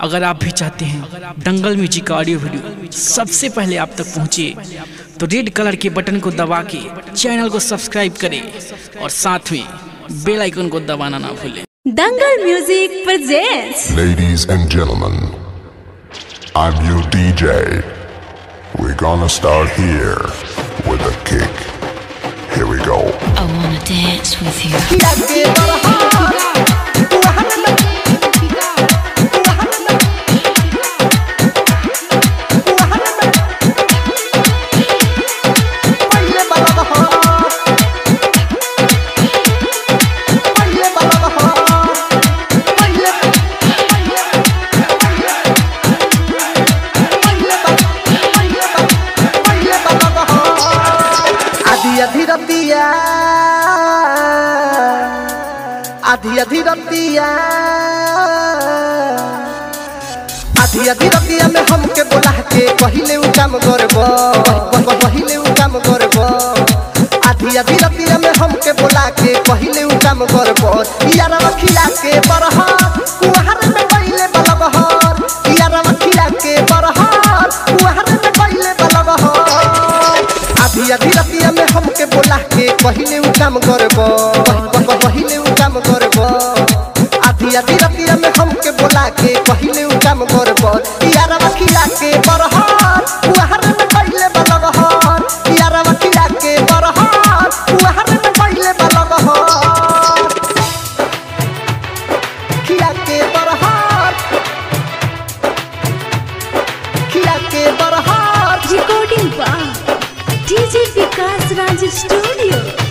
अगर आप भी चाहते हैं दंगल म्यूज़िक का ऑडियो वीडियो सबसे पहले आप तक पहुँचे तो रेड कलर के बटन को दबा के चैनल को सब्सक्राइब करें और साथ में बेल आइकन को दबाना ना भूलें Dangal music presents Ladies and gentlemen, I'm your DJ. We're gonna start here with a kick. Here we go. I wanna dance with you. आधी आधी आधी रतिया आधी आधी रतिया में हमके बोला के पहले उ काम करबो पहले उ काम करबो आधी आधी रतिया में हमके बोला के पहले उ काम करबो यार रखिया के बरह पहिले उ काम करब। पहिले उ काम करब। आधी आधी रतिया में हमके बोला के पहिले उ काम करब। यारा खिला के बरहर कुहर में पहिले बलबहर यारा खिला के बरहर कुहर में पहिले बलबहर खिला के बरहर खिला के बरहर recording by DJ Raj's studio.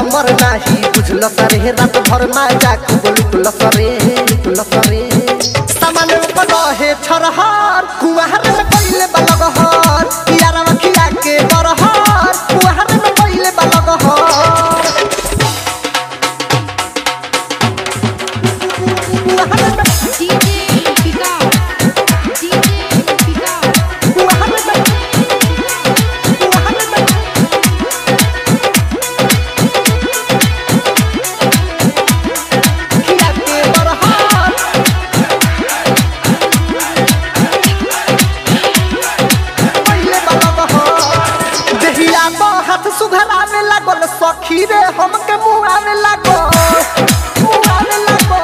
हमर नाही बुझल सरे रात भर मा जाकू बोलुल सरे लुल सरे सामान ऊपर रहे छरहार कुआहर में पहिले बलगहर, यारा खिला के बरहर कुआहर में पहिले बलगहर। कुआहर में जी रे हमके मुहाने लागो मुहाने लागो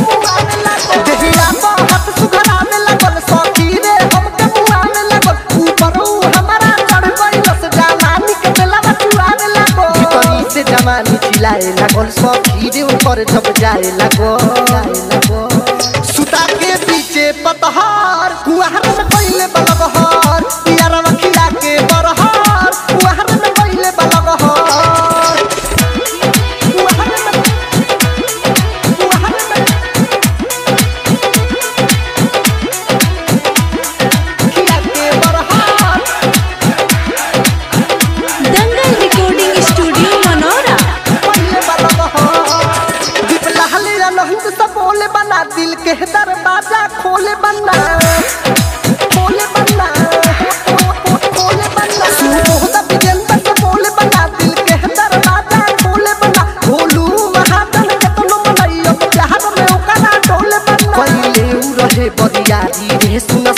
मुहाने लागो देहिया तो हाथ सुखराने लागो सखी रे हमके मुहाने लागो ऊपरो हमारा चढ़ गई बस जमानी के मेला बटुआने लागो भीतरी से जमानी चिल्लाए लागो सखी रे ऊपर जब जाए लागो जाए लागो सुता के पीछे पतहार कुआर में पहले बलबहार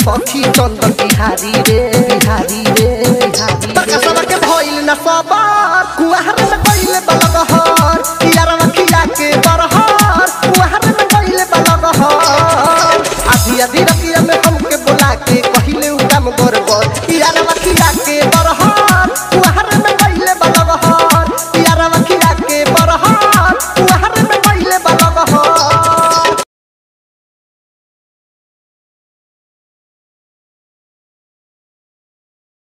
सखी चंद बिहारी रे बिहारी रे बिहारी रे। के भइल न सबा कुआर